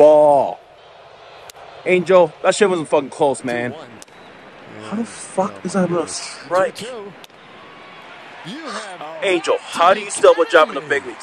ball. Angel, that shit wasn't fucking close, man. How the fuck is that a strike? Angel, how do you still have a job in the big leagues?